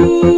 Ooh.